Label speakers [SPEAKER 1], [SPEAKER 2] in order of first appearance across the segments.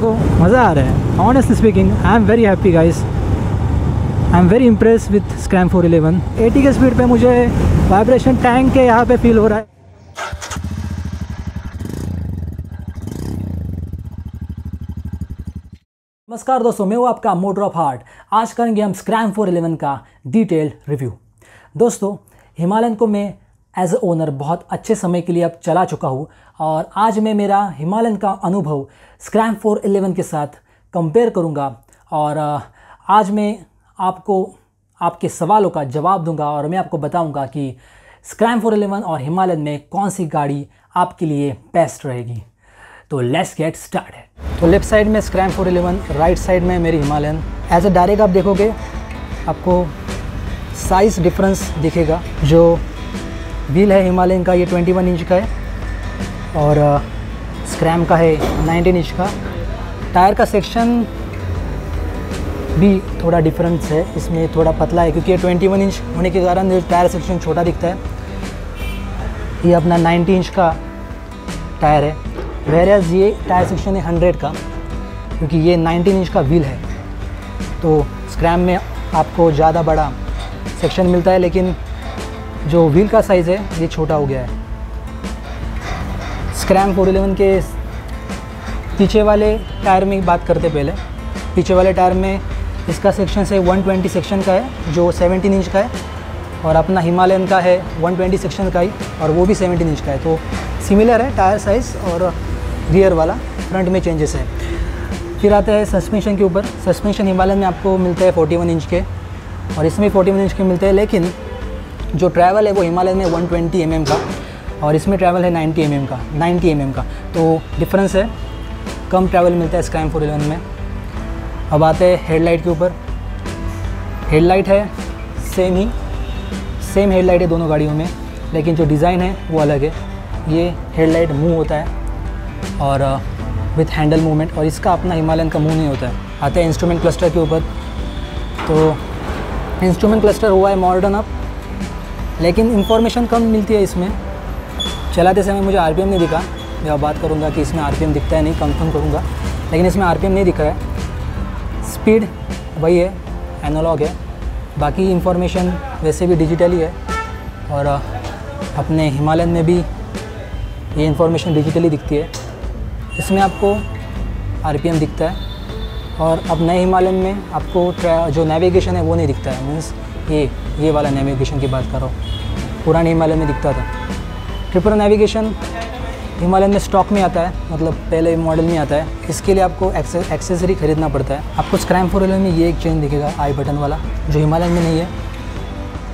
[SPEAKER 1] को मज़ा आ रहा है। Honestly speaking I am very happy guys I am very impress with Scram four eleven eighty के स्पीड पे मुझे वाइब्रेशन टैंक के यहाँ पे फील हो रहा है। नमस्कार दोस्तों, मैं हूँ आपका मोटर ऑफ़ हार्ट आज करेंगे हम स्क्रैम फोर इलेवन का डिटेल रिव्यू दोस्तों, हिमालयन को मैं एज अ ओनर बहुत अच्छे समय के लिए अब चला चुका हूँ और आज मैं मेरा हिमालयन का अनुभव स्क्रैम फोर इलेवन के साथ कंपेयर करूँगा और आज मैं आपको, आपके सवालों का जवाब दूँगा और मैं आपको बताऊँगा कि स्क्रैम फोर इलेवन और हिमालयन में कौन सी गाड़ी आपके लिए बेस्ट रहेगी। तो लेट्स गेट स्टार्ट है तो लेफ़्ट साइड में Scram four eleven right side में मेरी हिमालयन। एज अ डायरेक्ट आप देखोगे, आपको साइज़ डिफरेंस दिखेगा, जो व्हील है हिमालयन का, ये 21 इंच का है। और स्क्रैम का है 19 इंच का। टायर का सेक्शन भी थोड़ा डिफरेंस है, इसमें थोड़ा पतला है, क्योंकि ये 21 इंच होने के कारण टायर सेक्शन छोटा दिखता है। ये अपना 90 इंच का टायर है वेरेज ये टायर सेक्शन है 100 का, क्योंकि ये 19 इंच का व्हील है। तो स्क्रैम में आपको ज़्यादा बड़ा सेक्शन मिलता है, लेकिन जो व्हील का साइज़ है, ये छोटा हो गया है। स्क्रैम फोर इलेवन के पीछे वाले टायर में बात करते पहले। पीछे वाले टायर में इसका सेक्शन से 120 सेक्शन का है, जो 17 इंच का है, और अपना हिमालयन का है 120 सेक्शन का ही, और वो भी 17 इंच का है। तो सिमिलर है टायर साइज़ और रियर वाला फ्रंट में चेंजेस है। फिर आते हैं सस्पेंशन के ऊपर। सस्पेंशन हिमालयन में आपको मिलते हैं 41 इंच के, और इसमें 41 इंच के मिलते हैं, लेकिन जो ट्रैवल है वो हिमालयन में 120 ट्वेंटी mm का और इसमें ट्रैवल है 90 mm का 90 mm का। तो डिफरेंस है, कम ट्रैवल मिलता है स्क्रैम फोर इलेवन में। अब आते हैं हेडलाइट के ऊपर। हेडलाइट है सेम ही सेम हेडलाइट है दोनों गाड़ियों में, लेकिन जो डिज़ाइन है वो अलग है। ये हेडलाइट मूव होता है और विथ हैंडल मूवमेंट और इसका अपना हिमालयन का मूव नहीं होता है। आते हैं इंस्ट्रूमेंट क्लस्टर के ऊपर। तो इंस्ट्रूमेंट क्लस्टर हुआ है मॉडर्न अप लेकिन इंफॉर्मेशन कम मिलती है इसमें। चलाते समय मुझे आरपीएम नहीं दिखा। मैं बात करूँगा कि इसमें आरपीएम दिखता है नहीं कंफर्म करूँगा। लेकिन इसमें आरपीएम नहीं दिखा है। स्पीड वही है एनालॉग है। बाकी इन्फॉर्मेशन वैसे भी डिजिटल ही है। और अपने हिमालयन में भी ये इन्फॉर्मेशन डिजिटली दिखती है। इसमें आपको आरपीएम दिखता है। और अब नए हिमालयन में आपको जो नेविगेशन है वो नहीं दिखता है। मीन्स ये ये वाला नेविगेशन की बात कर रहा हूँ। पुराने हिमालयन में दिखता था। ट्रिपल नेविगेशन हिमालय में स्टॉक में आता है मतलब पहले मॉडल में आता है। इसके लिए आपको एक्सेसरी खरीदना पड़ता है। आपको स्क्रैम फोर में ये एक चेंज दिखेगा आई बटन वाला, जो हिमालय में नहीं है।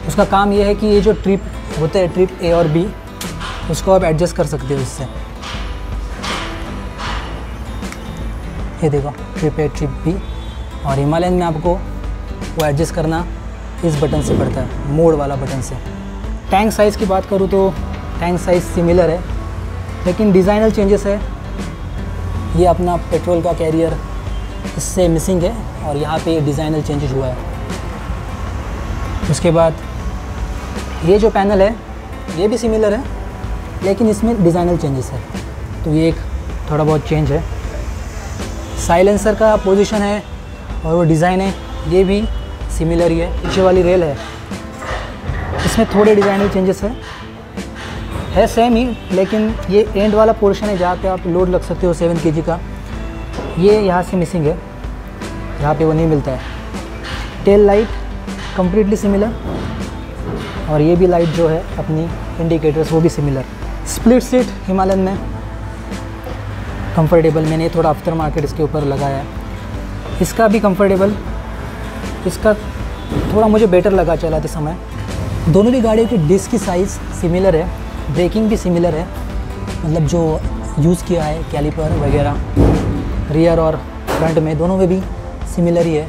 [SPEAKER 1] उसका काम ये है कि ये जो ट्रिप होते हैं ट्रिप ए और बी उसको आप एडजस्ट कर सकते हो इससे। ये देखो ट्रिप ए ट्रिप बी और हिमालयन में आपको वो एडजस्ट करना इस बटन से पड़ता है, मोड वाला बटन से। टैंक साइज़ की बात करूँ तो टैंक साइज़ सिमिलर है, लेकिन डिज़ाइनल चेंजेस है। ये अपना पेट्रोल का कैरियर इससे मिसिंग है और यहाँ पे डिज़ाइनल चेंजेस हुआ है। उसके बाद ये जो पैनल है, ये भी सिमिलर है, लेकिन इसमें डिज़ाइनल चेंजेस है। तो ये एक थोड़ा बहुत चेंज है। साइलेंसर का पोजीशन है और वो डिज़ाइन है, ये भी सिमिलर ही है, पीछे वाली रेल है। इसमें थोड़े डिज़ाइनल चेंजेस है। है सेम ही, लेकिन ये एंड वाला पोर्शन है जहाँ पे आप लोड लग सकते हो सेवन के का। ये यहाँ से मिसिंग है। यहाँ पे वो नहीं मिलता है। टेल लाइट कम्प्लीटली सिमिलर और ये भी लाइट जो है, अपनी इंडिकेटर्स वो भी सिमिलर स्प्लिट सीट हिमालयन में। कंफर्टेबल मैंने थोड़ा आफ्टर मार्केट इसके ऊपर लगाया है। इसका भी कंफर्टेबल इसका थोड़ा मुझे बेटर लगा चलाते समय। दोनों भी गाड़ियों की डिस्क की साइज़ सिमिलर है ब्रेकिंग भी सिमिलर है मतलब जो यूज़ किया है कैलिपर वगैरह रियर और फ्रंट में, दोनों में भी सिमिलर ही है।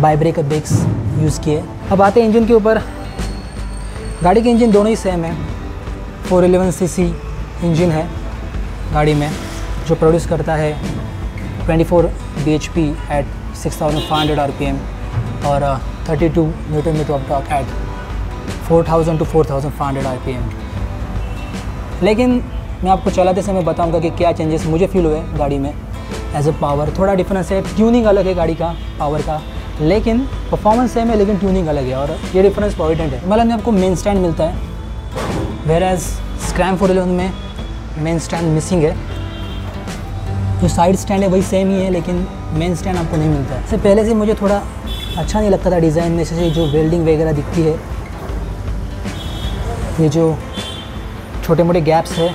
[SPEAKER 1] बाई ब्रेकर ब्रेक्स यूज़ किए। अब आते हैं इंजन के ऊपर। गाड़ी के इंजन दोनों ही सेम है। 411 सी इंजन है गाड़ी में, जो प्रोड्यूस करता है 24 four B H P eight six thousand five hundred R P M और eight four thousand two four thousand five hundred R P M लेकिन मैं आपको चलाते समय बताऊँगा कि क्या चेंजेस मुझे फील हुए गाड़ी में. एज अ पावर थोड़ा डिफरेंस है ट्यूनिंग अलग है गाड़ी का पावर का. लेकिन परफॉर्मेंस सेम है, लेकिन ट्यूनिंग अलग है और ये डिफरेंस पॉइंटेंट है. मतलब आपको मेन स्टैंड मिलता है. वेर एज स्क्रैम फोर में मेन स्टैंड मिसिंग है. जो साइड स्टैंड है वही सेम ही है, लेकिन मेन स्टैंड आपको नहीं मिलता। है इससे पहले से मुझे थोड़ा अच्छा नहीं लगता था डिज़ाइन में से जो वेल्डिंग वगैरह दिखती है। ये जो छोटे मोटे गैप्स है,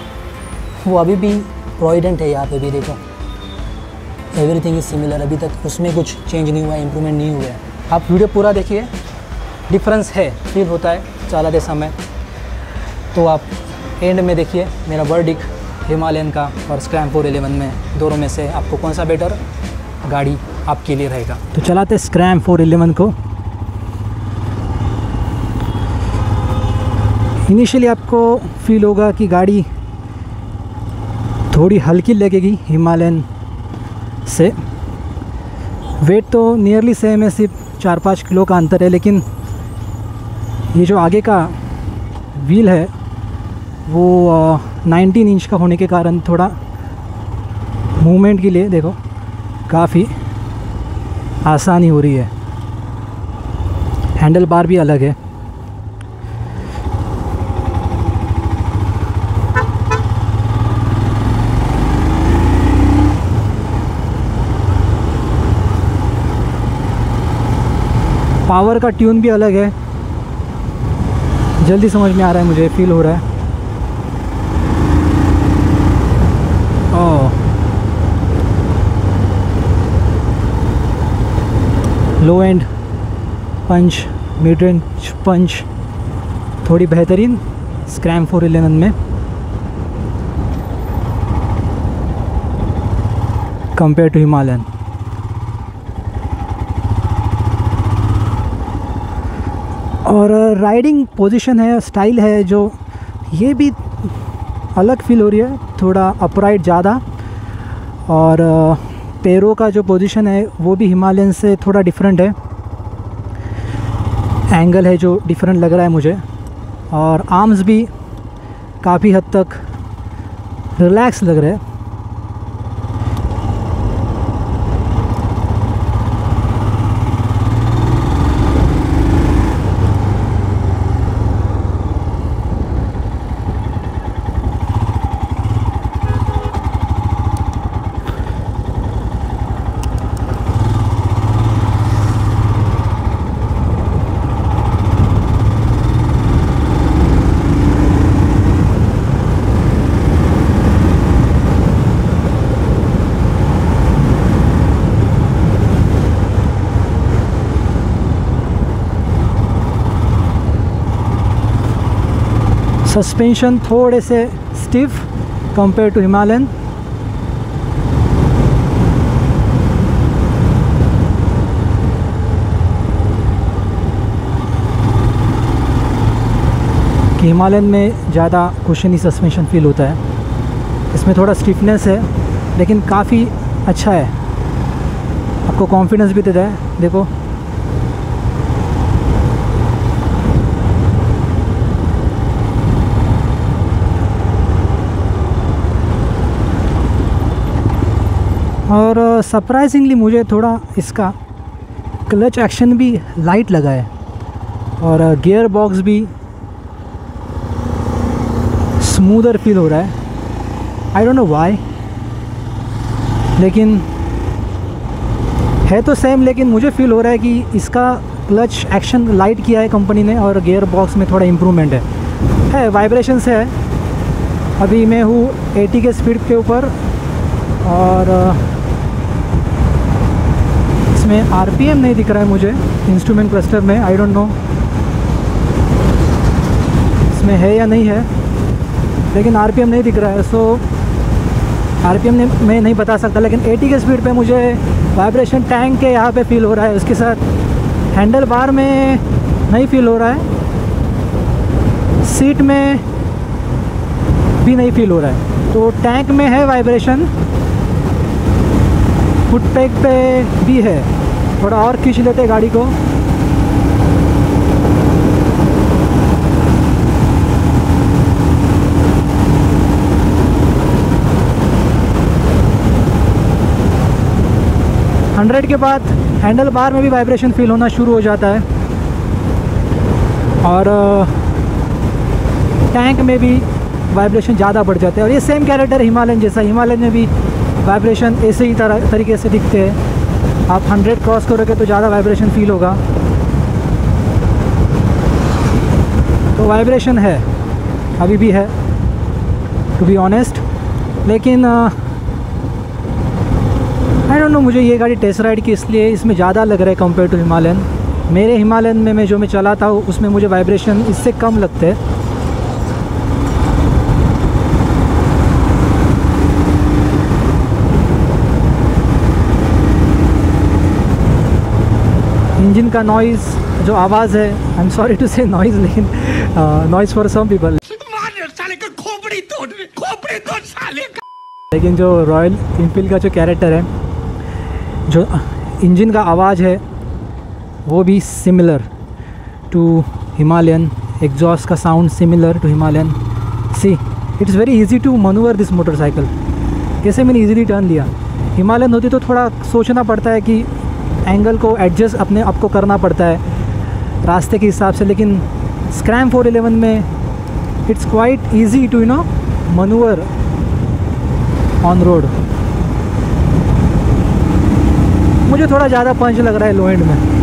[SPEAKER 1] वो अभी भी प्रोविडेंट है यहाँ पे भी, देखो। एवरीथिंग इज़ सिमिलर अभी तक उसमें कुछ चेंज नहीं हुआ है इम्प्रूवमेंट नहीं हुआ है। आप वीडियो पूरा देखिए। डिफरेंस है फील होता है, चलाते समय। तो आप एंड में देखिए, मेरा वर्डिक हिमालयन का और स्क्रैम फोर एलेवन में, दोनों में से आपको कौन सा बेटर गाड़ी आपके लिए रहेगा? तो चलाते स्क्रैम फोर एलेवन को। इनिशियली आपको फील होगा कि गाड़ी थोड़ी हल्की लगेगी हिमालयन से। वेट तो नियरली सेम है, सिर्फ़ चार पाँच किलो का अंतर है, लेकिन ये जो आगे का व्हील है वो नाइनटीन इंच का होने के कारण थोड़ा मूवमेंट के लिए, देखो, काफ़ी आसानी हो रही है। हैंडल बार भी अलग है। पावर का ट्यून भी अलग है। जल्दी समझ में आ रहा है मुझे फील हो रहा है। Low end punch mid range punch थोड़ी बेहतरीन स्क्रैम फोर इलेवन में। कंपेयर टू हिमालयन और राइडिंग पोजीशन है स्टाइल है, जो ये भी अलग फील हो रही है, थोड़ा अपराइट ज़्यादा। और पैरों का जो पोजीशन है, वो भी हिमालयन से थोड़ा डिफरेंट है। एंगल है जो डिफरेंट लग रहा है मुझे। और आर्म्स भी काफ़ी हद तक रिलैक्स लग रहे हैं। सस्पेंशन थोड़े से स्टिफ कंपेयर टू हिमालयन कि हिमालयन में ज़्यादा कुशनी सस्पेंशन फील होता है। इसमें थोड़ा स्टिफनेस है, लेकिन काफ़ी अच्छा है। आपको कॉन्फिडेंस भी देता है। देखो। और सरप्राइजिंगली मुझे थोड़ा इसका क्लच एक्शन भी लाइट लगा है और गियर बॉक्स भी स्मूदर फील हो रहा है। आई डोंट नो वाई लेकिन है तो सेम लेकिन मुझे फील हो रहा है कि इसका क्लच एक्शन लाइट किया है कंपनी ने और गियर बॉक्स में थोड़ा इम्प्रूवमेंट है। है वाइब्रेशन से है। अभी मैं हूँ 80 के स्पीड के ऊपर और इसमें आरपीएम नहीं दिख रहा है मुझे। इंस्ट्रूमेंट क्लस्टर में आई डोंट नो इसमें है या नहीं है। लेकिन आरपीएम नहीं दिख रहा है सो आरपीएम ने मैं नहीं बता सकता, लेकिन 80 के स्पीड पे मुझे वाइब्रेशन टैंक के यहाँ पे फील हो रहा है उसके साथ हैंडल बार में नहीं फील हो रहा है। सीट में भी नहीं फील हो रहा है। तो टैंक में है वाइब्रेशन फुट पैक पे भी है। थोड़ा और खींच लेते गाड़ी को। हंड्रेड के बाद हैंडल बार में भी वाइब्रेशन फील होना शुरू हो जाता है। और टैंक में भी वाइब्रेशन ज़्यादा बढ़ जाते हैं। और ये सेम कैरेक्टर हिमालयन जैसा। हिमालयन में भी वाइब्रेशन ऐसे ही तरह, तरीके से दिखते हैं। आप 100 क्रॉस करोगे तो ज़्यादा वाइब्रेशन फील होगा। तो वाइब्रेशन है, अभी भी है टू बी ऑनेस्ट लेकिन आई डोंट नो मुझे ये गाड़ी टेस्ट राइड की इसलिए इसमें ज़्यादा लग रहा है कंपेयर टू हिमालयन। मेरे हिमालयन में मैं जो मैं चलाता हूँ उसमें मुझे वाइब्रेशन इससे कम लगते। हैं इंजन का नॉइज़ जो आवाज़ है I am sorry to say noise लेकिन नॉइज़ फॉर सम पीपल लेकिन जो रॉयल इनफील्ड का जो कैरेक्टर है जो इंजन का आवाज़ है वो भी सिमिलर टू हिमालयन एग्जॉस्ट का sound similar to Himalayan see it's very easy to manoeuvre this motorcycle कैसे मैंने इजीली टर्न लिया? हिमालयन होती तो थोड़ा सोचना पड़ता है कि एंगल को एडजस्ट अपने आप को करना पड़ता है रास्ते के हिसाब से, लेकिन स्क्रैम फोर एलेवन में it's quite easy to you know manoeuvre on road मुझे थोड़ा ज़्यादा पंच लग रहा है लो एंड में।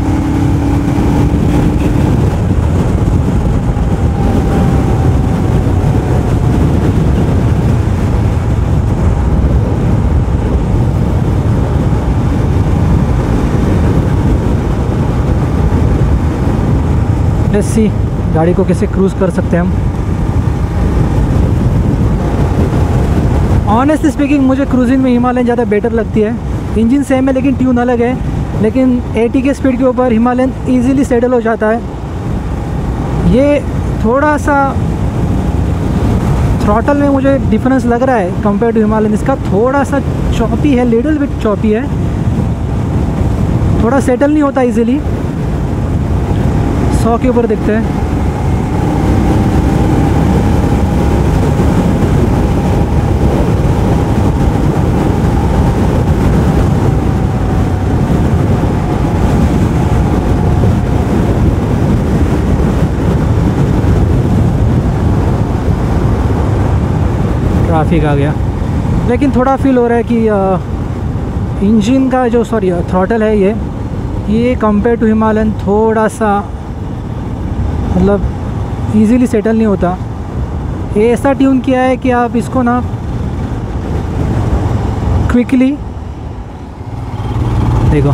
[SPEAKER 1] लेट्स सी गाड़ी को कैसे क्रूज़ कर सकते हैं हम? ऑनेस्टली स्पीकिंग मुझे क्रूजिंग में हिमालयन ज़्यादा बेटर लगती है। इंजन सेम है, लेकिन ट्यून अलग है। लेकिन 80 के स्पीड के ऊपर हिमालयन इजीली सेटल हो जाता है। ये थोड़ा सा थ्रॉटल में मुझे डिफरेंस लग रहा है कंपेयर टू हिमालयन इसका थोड़ा सा चौपी है लिटिल बिट चौपी है। थोड़ा सेटल नहीं होता इजीली सौ के ऊपर दिखते हैं। ट्रैफ़िक आ गया। लेकिन थोड़ा फील हो रहा है कि इंजन का जो सॉरी थ्रॉटल है ये ये कंपेयर टू हिमालयन थोड़ा सा मतलब इजीली सेटल नहीं होता। ये ऐसा ट्यून किया है कि आप इसको ना क्विकली देखो,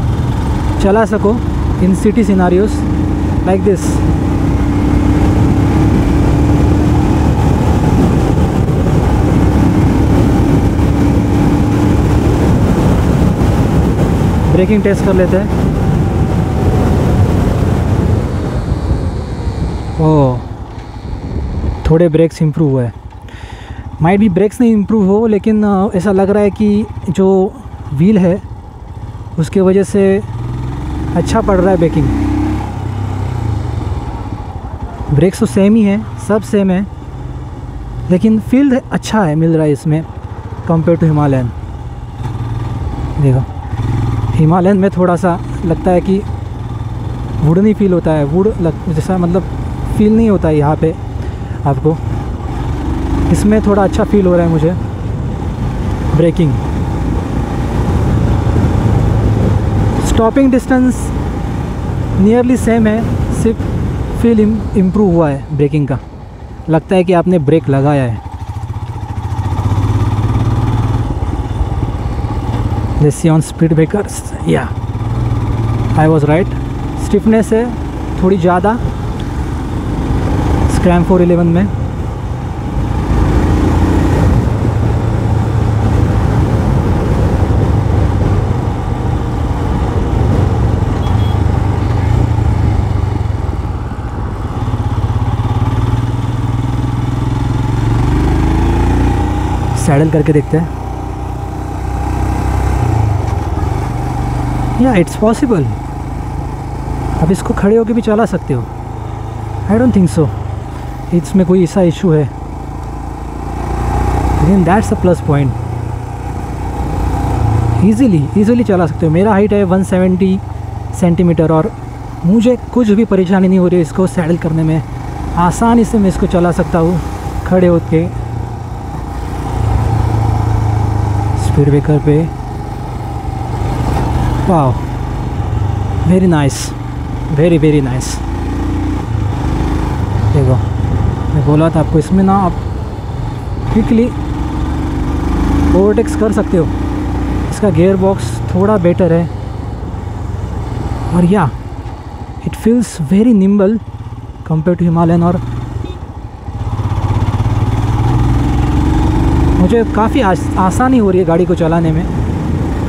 [SPEAKER 1] चला सको in city scenarios like this braking test कर लेते हैं। ओ थोड़े ब्रेक्स इम्प्रूव हुए। माइट भी ब्रेक्स नहीं इम्प्रूव हो, लेकिन ऐसा लग रहा है कि जो व्हील है, उसके वजह से अच्छा पड़ रहा है ब्रेकिंग ब्रेक्स तो सेम ही है, सब सेम है, लेकिन फ़ील्ड अच्छा है, मिल रहा है इसमें कंपेयर टू हिमालयन देखो हिमालयन में थोड़ा सा लगता है कि वुड नहीं फील होता है वुड लग, जैसा मतलब फील नहीं होता यहाँ पे आपको। इसमें थोड़ा अच्छा फील हो रहा है मुझे। Braking stopping distance nearly same है, सिर्फ़ फील इम्प्रूव हुआ है ब्रेकिंग का। लगता है कि आपने ब्रेक लगाया है। जैसे ऑन स्पीड ब्रेकर्स या आई वॉज़ राइट स्टिफनेस है, थोड़ी ज़्यादा। स्क्रैम फोर इलेवन में। सैडल करके देखते हैं। या इट्स पॉसिबल अब इसको खड़े होकर भी चला सकते हो। आई डोंट थिंक सो इसमें कोई ऐसा इशू है? लेकिन that's a plus point easily easily चला सकते हो। मेरा हाइट है 170 सेंटीमीटर और मुझे कुछ भी परेशानी नहीं हो रही इसको सैडल करने में। आसानी से मैं इसको चला सकता हूँ। खड़े होके। स्पीड ब्रेकर पे। वाह very nice very very nice देखो। मैं बोला था आपको, इसमें ना आप क्विकली ओवरटेक्स कर सकते हो। इसका गेयर बॉक्स थोड़ा बेटर है। और या it feels very nimble compare to Himalayan और मुझे काफ़ी आसानी हो रही है गाड़ी को चलाने में,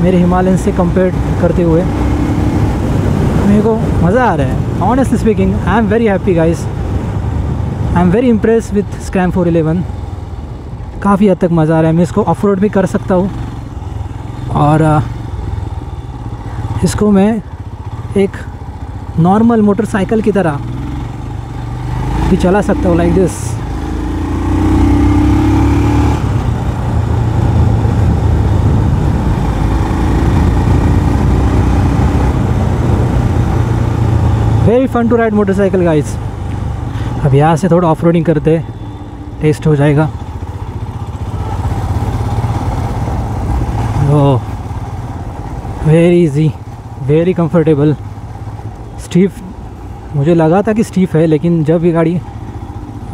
[SPEAKER 1] मेरे हिमालयन से कंपेयर करते हुए। मेरे को मज़ा आ रहा है। Honestly speaking I am very happy guys I am very impress with Scram four eleven काफ़ी हद तक मज़ा आ रहा है। मैं इसको ऑफ़ रोड भी कर सकता हूँ। और, इसको मैं एक नॉर्मल मोटरसाइकिल की तरह भी चला सकता हूँ like this very fun to ride motorcycle guys अब यहाँ से थोड़ा ऑफ़ रोडिंग करते टेस्ट हो जाएगा। ओह very easy very comfortable stiff मुझे लगा था कि स्टीफ है, लेकिन जब ये गाड़ी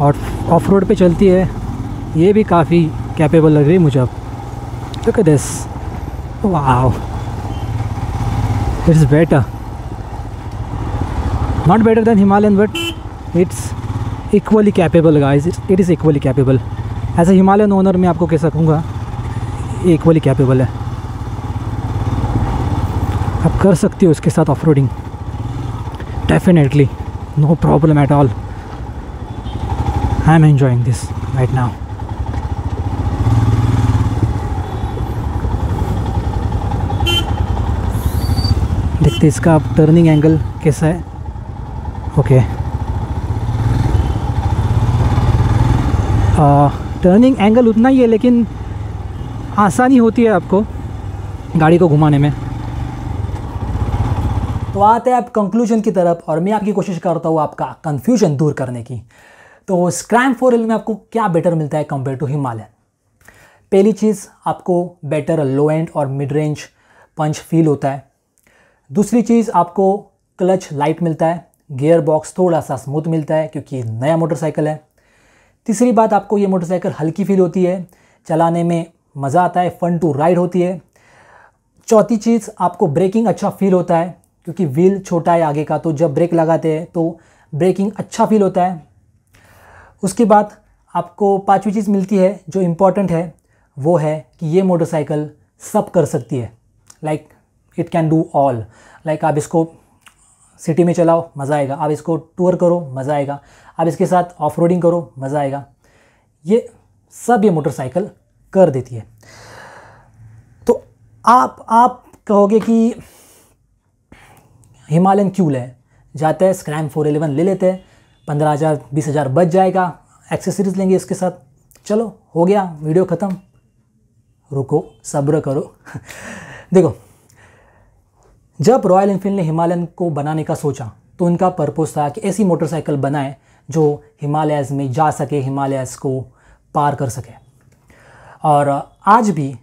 [SPEAKER 1] और ऑफ़ रोड पे चलती है, ये भी काफ़ी कैपेबल लग रही है मुझे अब। Look this wow it's better not better than Himalayan but it's equally capable guys it is equally capable as a Himalayan owner मैं आपको कह सकूँगा इक्वली कैपेबल है। आप कर सकते हो इसके साथ off roading definitely no problem at all I am enjoying this right now देखते इसका टर्निंग एंगल कैसा है। ओके टर्निंग एंगल उतना ही है, लेकिन आसानी होती है आपको गाड़ी को घुमाने में। तो आते हैं आप कंक्लूजन की तरफ़, और मैं आपकी कोशिश करता हूँ आपका कन्फ्यूज़न दूर करने की। तो स्क्रैम फोर में आपको क्या बेटर मिलता है कंपेयर टू हिमालयन पहली चीज़, आपको बेटर लो एंड और मिड रेंज पंच फील होता है। दूसरी चीज़, आपको क्लच लाइट मिलता है। गियर बॉक्स थोड़ा सा स्मूथ मिलता है, क्योंकि नया मोटरसाइकिल है। तीसरी बात, आपको ये मोटरसाइकिल हल्की फील होती है, चलाने में मज़ा आता है फन टू राइड होती है। चौथी चीज़, आपको ब्रेकिंग अच्छा फील होता है, क्योंकि व्हील छोटा है आगे का तो जब ब्रेक लगाते हैं तो ब्रेकिंग अच्छा फील होता है। उसके बाद आपको पांचवी चीज़ मिलती है, जो इंपॉर्टेंट है, वो है कि ये मोटरसाइकिल सब कर सकती है। Like it can do all like आप इसको सिटी में चलाओ, मज़ा आएगा। आप इसको टूर करो, मज़ा आएगा। आप इसके साथ ऑफ़ करो, मज़ा आएगा। ये सब ये मोटरसाइकिल कर देती है। तो आप आप कहोगे कि हिमालयन क्यों लें जाते हैं स्क्रैम फोर एलेवन ले लेते हैं, पंद्रह हज़ार, बीस हज़ार बच जाएगा। एक्सेसरीज लेंगे इसके साथ। चलो, हो गया वीडियो ख़त्म। रुको, सब्र करो। देखो जब रॉयल इनफील्ड ने हिमालयन को बनाने का सोचा तो उनका पर्पज़ था कि ऐसी मोटरसाइकिल बनाए जो हिमालयस में जा सके, हिमालयस को पार कर सके। और आज भी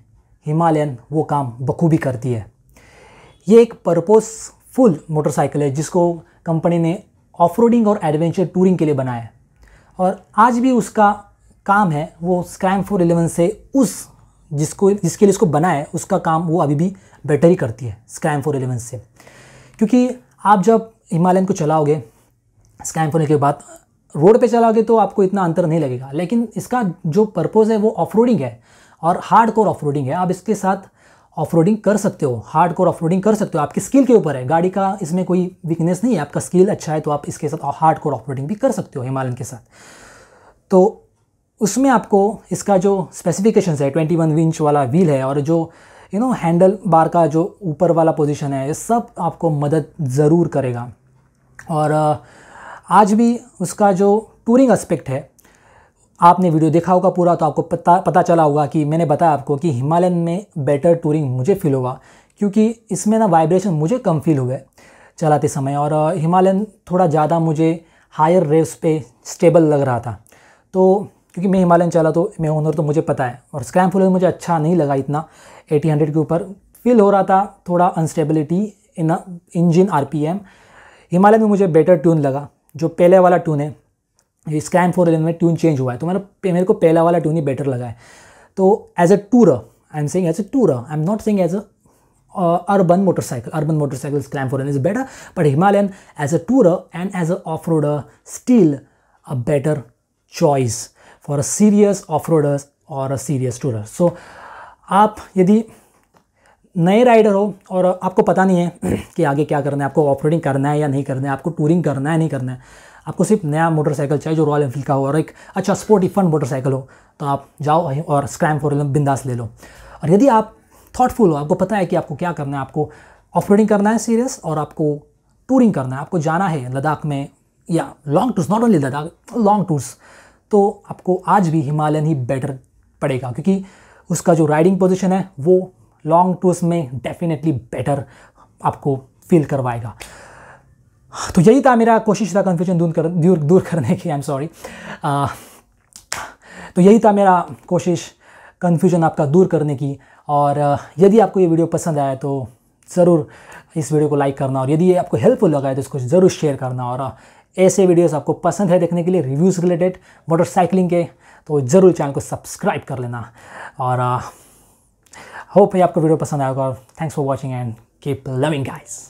[SPEAKER 1] हिमालयन वो काम बखूबी करती है। ये एक पर्पज़ फुल मोटरसाइकिल है, जिसको कंपनी ने ऑफ़ और एडवेंचर टूरिंग के लिए बनाया है। और आज भी उसका काम है, वो स्क्रैम फोर इलेवन से उस जिसको, जिसके लिए इसको बनाया है, उसका काम वो अभी भी बेटर ही करती है स्क्रैम फोर एलेवन से। क्योंकि आप जब हिमालयन को चलाओगे स्क्रैम फोर के बाद रोड पे चलाओगे तो आपको इतना अंतर नहीं लगेगा। लेकिन इसका जो पर्पज़ है वो ऑफ़ है और हार्ड कोर ऑफ़ है। आप इसके साथ ऑफ़ कर सकते हो हार्ड कोर ऑफ़ कर सकते हो। आपकी स्किल के ऊपर है। गाड़ी का इसमें कोई वीकनेस नहीं है। आपका स्किल अच्छा है तो आप इसके साथ हार्ड कोर ऑफ़ भी कर सकते हो हिमालयन के साथ। तो उसमें आपको इसका जो स्पेसिफिकेशंस है 21 वन इंच वाला व्हील है और जो यू नो हैंडल बार का जो ऊपर वाला पोजीशन है, ये सब आपको मदद ज़रूर करेगा। और आज भी उसका जो टूरिंग एस्पेक्ट है, आपने वीडियो देखा होगा पूरा तो आपको पता पता चला होगा कि मैंने बताया आपको कि हिमालयन में बेटर टूरिंग मुझे फील होगा, क्योंकि इसमें ना वाइब्रेशन मुझे कम फील हुए चलाते समय। और हिमालयन थोड़ा ज़्यादा मुझे हायर रेव्स पे स्टेबल लग रहा था। तो क्योंकि मैं हिमालयन चला तो मैं ओनर तो मुझे पता है, और स्क्रैम फुल मुझे अच्छा नहीं लगा इतना एटी हंड्रेड के ऊपर। फील हो रहा था थोड़ा अनस्टेबिलिटी इन इंजन आर हिमालयन में मुझे बेटर ट्यून लगा, जो पहले वाला ट्यून है। स्क्रैम फोर में ट्यून चेंज हुआ है तो मेरा मेरे को पहला वाला ट्यून ही बेटर लगा है। तो as a tour I am saying as a tour I am not saying as a urban motorcycle urban motorcycle climb for is better, but himalayan as a tourer and as a off-roader, still a better choice for a serious off roaders और a serious tourer सो आप यदि नए rider हो और आपको पता नहीं है कि आगे क्या करना है, आपको ऑफ़ करना है या नहीं करना है, आपको टूरिंग करना है, नहीं करना है, आपको सिर्फ़ नया मोटरसाइकिल चाहिए जो रॉयल एनफील्ड का हो और एक अच्छा स्पोर्टी फन मोटरसाइकिल हो तो आप जाओ और स्क्रैम फोर बिंदास ले लो। और यदि आप थॉटफुल हो, आपको पता है कि आपको क्या करना है, आपको ऑफ़ करना है सीरियस और आपको टूरिंग करना है, आपको जाना है लद्दाख में या long tours not only Ladakh long tours तो आपको आज भी हिमालयन ही बेटर पड़ेगा, क्योंकि उसका जो राइडिंग पोजिशन है, वो लॉन्ग टूर्स में डेफिनेटली बेटर आपको फील करवाएगा। तो यही था मेरा कोशिश था कन्फ्यूज़न दूर कर, दूर दूर करने की आई एम सॉरी तो यही था मेरा कोशिश कन्फ्यूज़न आपका दूर करने की। और यदि आपको ये वीडियो पसंद आया तो ज़रूर इस वीडियो को लाइक करना और यदि ये आपको हेल्पफुल लगा है तो इसको ज़रूर शेयर करना। और ऐसे वीडियोस आपको पसंद है देखने के लिए रिव्यूज़ रिलेटेड मोटरसाइकिलिंग के तो ज़रूर चैनल को सब्सक्राइब कर लेना। और होप ये आपको वीडियो पसंद आएगा thanks for watching and keep loving guys